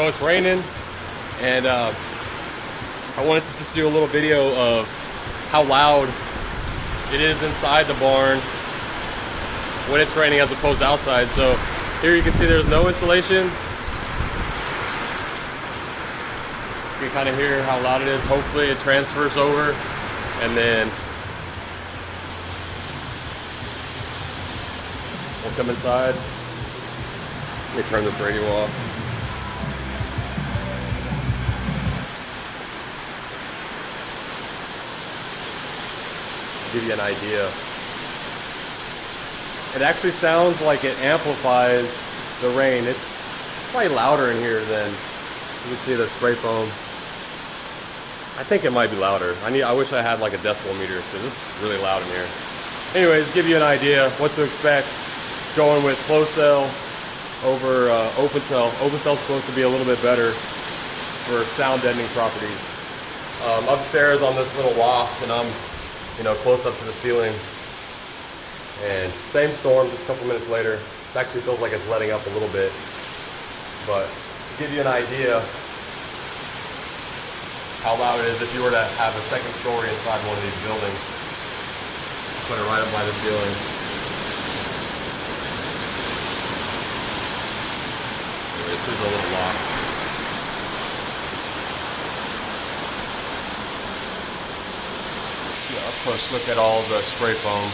So it's raining, and uh, I wanted to just do a little video of how loud it is inside the barn when it's raining as opposed to outside. So here you can see there's no insulation. You can kind of hear how loud it is. Hopefully it transfers over and then we'll come inside. Let me turn this radio off. Give you an idea. It actually sounds like it amplifies the rain. It's probably louder in here than you can see the spray foam. I think it might be louder. I need. I wish I had like a decibel meter because it's really loud in here. Anyways, give you an idea what to expect going with closed cell over uh, open cell. Open cell is supposed to be a little bit better for sound deadening properties. Um, upstairs on this little loft, and I'm you know, close up to the ceiling. And same storm, just a couple minutes later. It actually feels like it's letting up a little bit. But to give you an idea how loud it is if you were to have a second story inside one of these buildings. Put it right up by the ceiling. This is a little loft. close look at all the spray foam